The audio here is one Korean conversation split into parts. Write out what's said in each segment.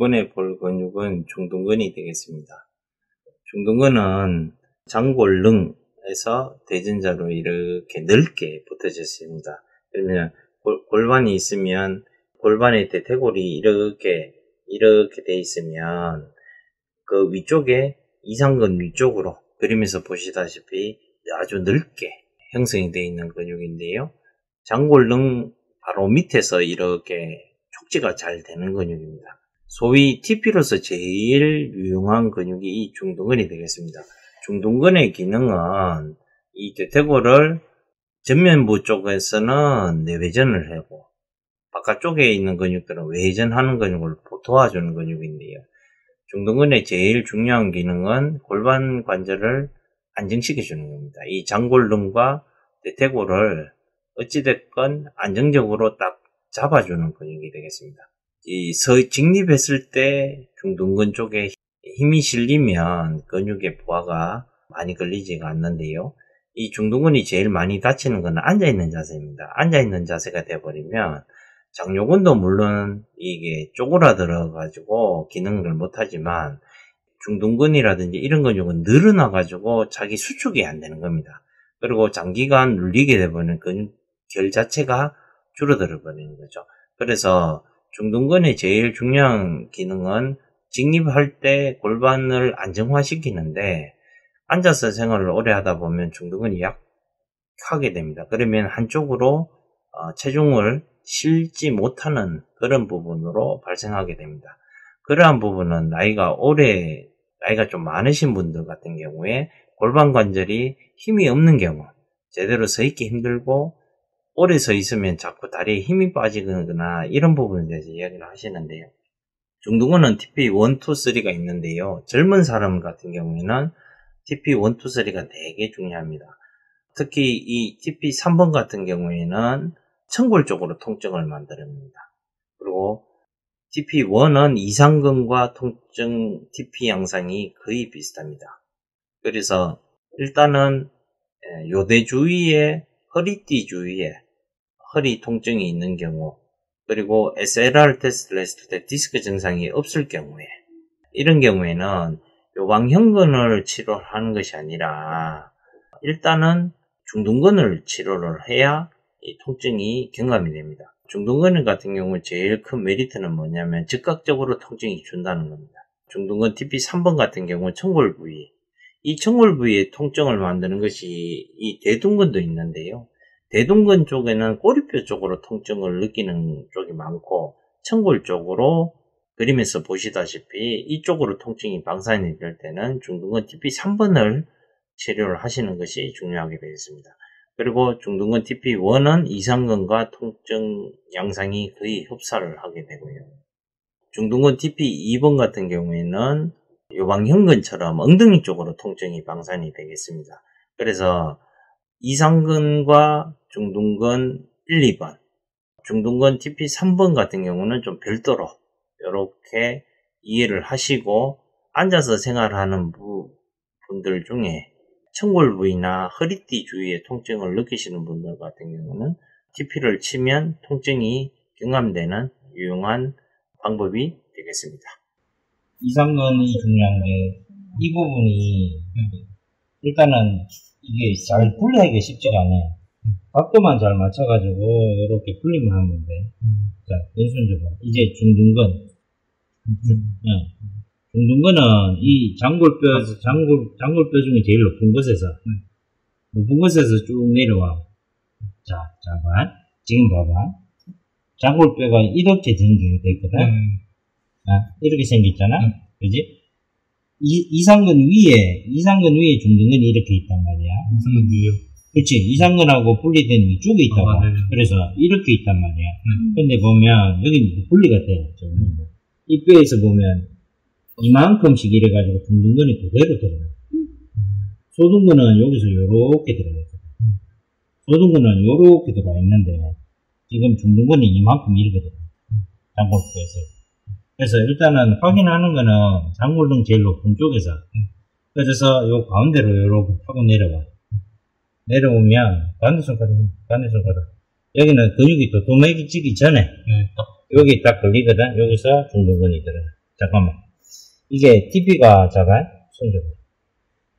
이번에 볼 근육은 중둔근이 되겠습니다. 중둔근은 장골릉에서 대전자로 이렇게 넓게 붙어져 있습니다. 그러면 골 반이 있으면 골반의 대퇴골이 이렇게 이렇게 돼 있으면 그 위쪽에 이상근 위쪽으로 그림에서 보시다시피 아주 넓게 형성이 되어 있는 근육인데요. 장골릉 바로 밑에서 이렇게 촉지가 잘 되는 근육입니다. 소위 TP로서 제일 유용한 근육이 이 중둔근이 되겠습니다. 중둔근의 기능은 이 대퇴골을 전면부 쪽에서는 내외전을 하고 바깥쪽에 있는 근육들은 외전하는 근육을 도와주는 근육인데요. 중둔근의 제일 중요한 기능은 골반 관절을 안정시켜 주는 겁니다. 이 장골름과 대퇴골을 어찌됐건 안정적으로 딱 잡아주는 근육이 되겠습니다. 이 서, 직립했을 때 중둔근 쪽에 힘이 실리면 근육의 부하가 많이 걸리지가 않는데요. 이 중둔근이 제일 많이 다치는 것은 앉아있는 자세입니다. 앉아있는 자세가 되어버리면 장요근도 물론 이게 쪼그라들어 가지고 기능을 못하지만 중둔근이라든지 이런 근육은 늘어나 가지고 자기 수축이 안 되는 겁니다. 그리고 장기간 눌리게 되면 근육 결 자체가 줄어들어 버리는 거죠. 그래서 중둔근의 제일 중요한 기능은 직립할 때 골반을 안정화시키는데 앉아서 생활을 오래 하다 보면 중둔근이 약하게 됩니다. 그러면 한쪽으로 어, 체중을 실지 못하는 그런 부분으로 발생하게 됩니다. 그러한 부분은 나이가 오래, 나이가 좀 많으신 분들 같은 경우에 골반 관절이 힘이 없는 경우, 제대로 서 있기 힘들고 오래 서 있으면 자꾸 다리에 힘이 빠지거나 이런 부분에 대해서 이야기를 하시는데요. 중둔근은 TP1, 2, 3가 있는데요. 젊은 사람 같은 경우에는 TP1, 2, 3가 되게 중요합니다. 특히 이 TP3번 같은 경우에는 청골 쪽으로 통증을 만들어냅니다. 그리고 TP1은 이상근과 통증 TP 양상이 거의 비슷합니다. 그래서 일단은 요대 주위에 허리띠 주위에 허리 통증이 있는 경우 그리고 SLR 테스트를 했을 때 디스크 증상이 없을 경우에 이런 경우에는 요방형근을 치료하는 것이 아니라 일단은 중둔근을 치료를 해야 이 통증이 경감이 됩니다. 중둔근 같은 경우 제일 큰 메리트는 뭐냐면 즉각적으로 통증이 준다는 겁니다. 중둔근 TP 3번 같은 경우 청골 부위. 이 청골 부위의 통증을 만드는 것이 이 대둔근도 있는데요. 대둔근 쪽에는 꼬리뼈 쪽으로 통증을 느끼는 쪽이 많고 청골 쪽으로 그림에서 보시다시피 이쪽으로 통증이 방산이 될 때는 중둔근 TP 3번을 치료를 하시는 것이 중요하게 되겠습니다. 그리고 중둔근 TP1은 이상근과 통증 양상이 거의 흡사를 하게 되고요. 중둔근 TP2번 같은 경우에는 요방형근처럼 엉덩이 쪽으로 통증이 방산이 되겠습니다. 그래서 이상근과 중둔근 1, 2번, 중둔근 TP3번 같은 경우는 좀 별도로 이렇게 이해를 하시고 앉아서 생활하는 분들 중에 청골 부위나 허리띠 주위에 통증을 느끼시는 분들 같은 경우는 TP를 치면 통증이 경감되는 유용한 방법이 되겠습니다. 이상근이 중요한 게 이 부분이 일단은 이게 잘 분리하기가 쉽지가 않아요. 각도만 잘 맞춰가지고 이렇게 분리만 하면 돼. 자, 봐. 이제 중둔근. 음. 네. 중둔근은 이 장골뼈, 장골, 장골뼈 중에 제일 높은 곳에서, 높은 곳에서 쭉 내려와. 자, 자, 봐. 지금 봐봐. 장골뼈가 이렇게 전개돼 있거든. 음. 아, 이렇게 생겼잖아. 음. 그지? 이, 이상근 위에, 이상근 위에 중둔근이 이렇게 있단 말이야. 이상근 위에요? 그치. 이상근하고 분리된 위쪽에 있다고. 아, 그래서 이렇게 있단 말이야. 음. 근데 보면, 여기 분리가 돼. 음. 이 뼈에서 보면, 이만큼씩 이래가지고 둥둥근이 그대로 들어가요. 소둥근은 여기서 요렇게 들어가 있거든. 소둥근은 요렇게 들어가 있는데, 지금 중둔근이 이만큼 이렇게 들어가요. 장골뼈에서. 그래서 일단은 확인하는 거는 장골등 제일 높은 쪽에서, 그래서 요 가운데로 요렇게 타고 내려와. 내려오면, 반대 손가락, 반대 손가락. 여기는 근육이 도톰해지기 전에, 네, 여기 딱 걸리거든. 여기서 중둔근이 들어가. 잠깐만. 이게 TP가 작아요? 손잡아.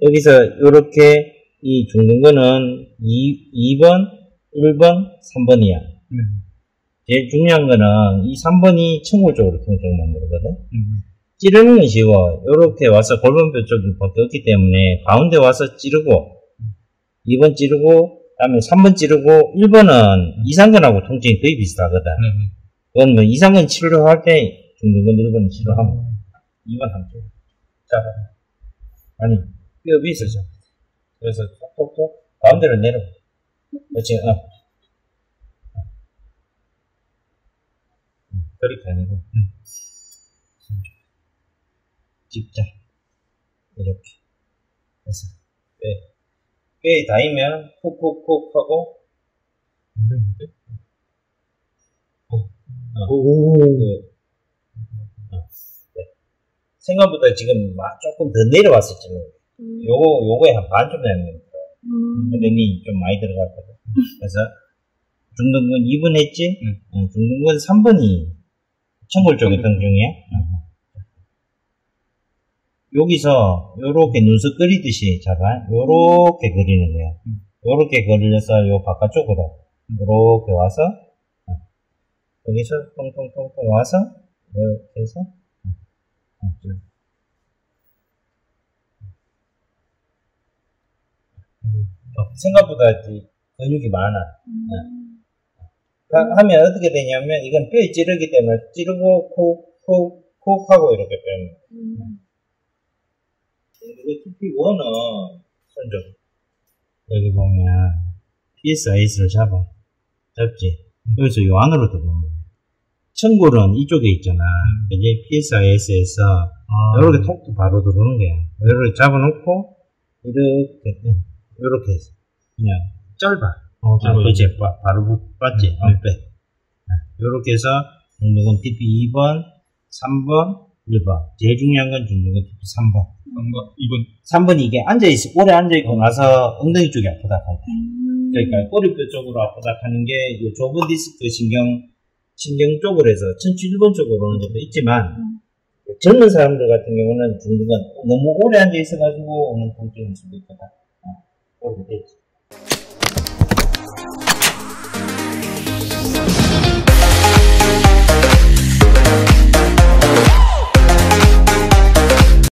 여기서 이렇게 이 중등근은 2, 2번, 1번, 3번이야. 음. 제일 중요한 거는 이 3번이 청골 쪽으로 통증을 만들거든. 음. 찌르는 건 쉬워. 이렇게 와서 골반뼈 쪽이 벗겼기 때문에 가운데 와서 찌르고 2번 찌르고 그다음에 3번 찌르고 1번은 이상근하고 통증이 거의 비슷하거든. 네. 그건 뭐 이상근 치료할 때 중등근 1번 치료하면 2번 한쪽 잡아. 아니 뼈 위에서 잡아. 그래서 톡톡톡 가운데로 내려. 그렇지. 어. 음, 그렇게 아니고. 찍자. 이렇게. 해서. 뼈. 뼈에 닿으면 콕콕콕 하고, 안 되는데? 오. 그, 어, 네. 생각보다 지금 막 조금 더 내려왔었지. 뭐. 음. 요거, 요거에 한반 정도 되는 거. 음. 그러니 좀 많이 들어갔거든. 그래서 중등근 2번 했지? 응. 응, 중등근 3번이 청골 쪽에 등중이야. 여기서 요렇게 눈썹 그리듯이 잡아. 요렇게 그리는 거야. 응. 요렇게 그려서 요 바깥쪽으로 요렇게 와서 어. 여기서 통통통통 와서 이렇게 해서 쭉. 어, 생각보다 이 근육이 많아. 음. 하- 하면 어떻게 되냐면 이건 뼈에 찌르기 때문에 찌르고 콕 콕 콕 하고 이렇게 빼면 음. 이거 TP1은 손좀 여기 보면 PSIS를 잡아. 잡지? 여기서 요 안으로 들어오는 거야 청골은 이쪽에 있잖아. 이제 PSIS에서 아. 이렇게 톡도 바로 들어오는 거야. 이렇게 잡아놓고 이렇게 응, 이렇게 해서 그냥 짧아 어, 아, 바, 바로 붙- 봤지? 어, 네. 빼. 요렇게 해서 중등근 TP 2번, 3번, 1번. 제일 중요한 건 중등근 TP 3번. 뭔가 이번 3번이 이게 앉아있어, 오래 앉아있고 나서 엉덩이 쪽이 아프다 할 때. 음. 그러니까 꼬리뼈 쪽으로 아프다 하는 게 이 좁은 디스크 신경, 신경 쪽으로 해서 천추 1번 쪽으로 오는 것도 있지만, 젊은 사람들 같은 경우는 중등근 너무 오래 앉아 있어가지고 오는 통증일 수도 있거든. 어, 그렇게 되지.